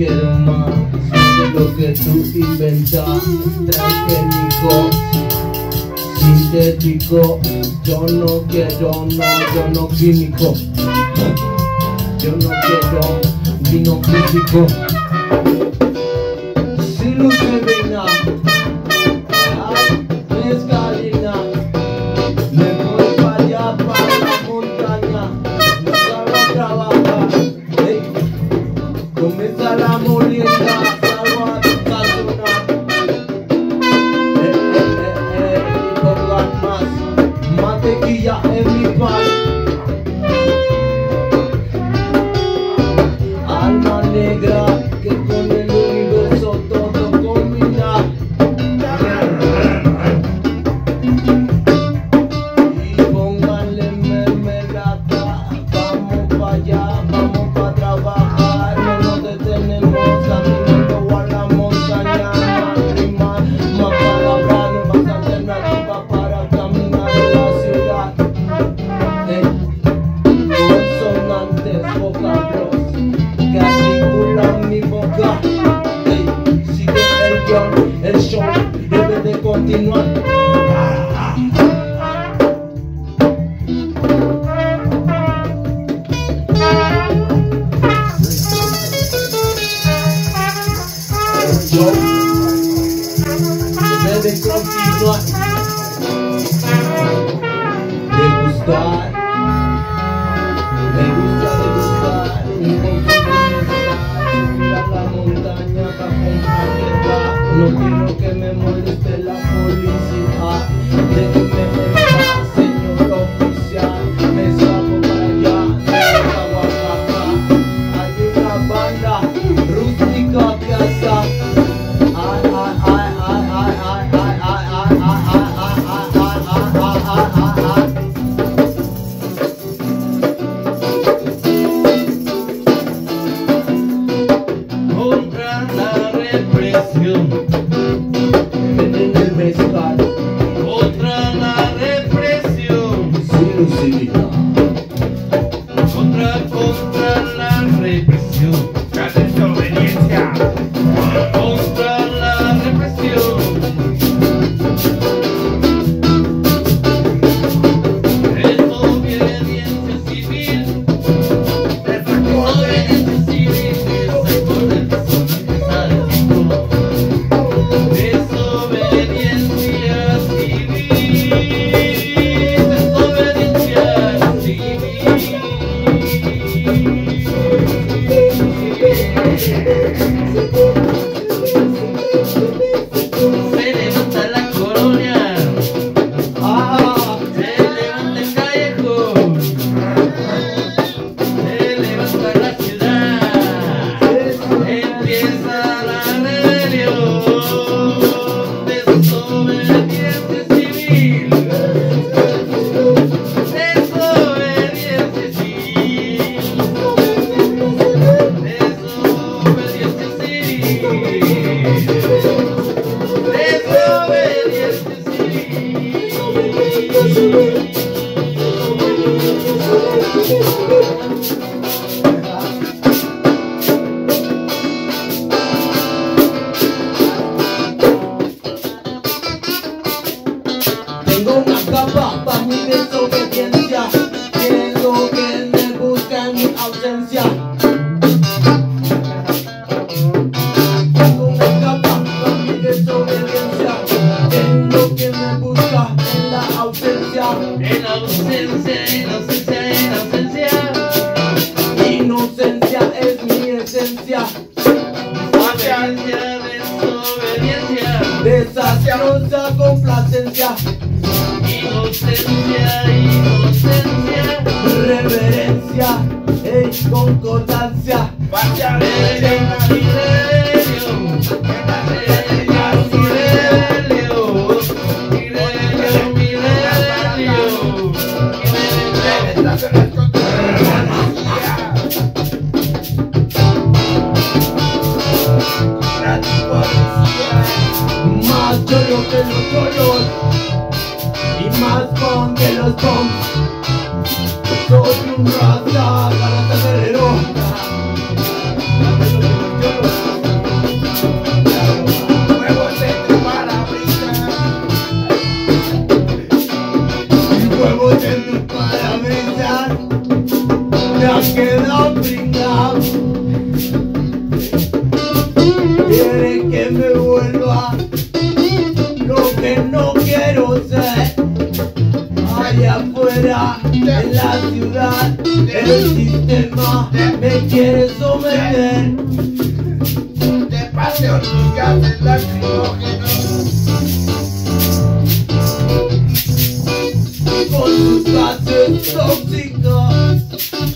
quiero más de lo que tú inventas transgénico sintético. Yo no quiero no yo no químico. Yo no quiero vino crítico si lo que continuar en la ausencia, en la ausencia, inocencia, inocencia. Inocencia es mi esencia. Obediencia, desobediencia. Desastrosa complacencia. Inocencia, inocencia. Reverencia e concordancia. Vaya, gallos de los cholos y más con de los bons. Soy un rata, garata guerrero. Huevos de tu parabrisas. Y huevos de tu parabrisas. Me han quedado pringados. En la ciudad, el sistema me quiere someter. De paseo tus gases lacrimógenos. con sus gases tóxicos.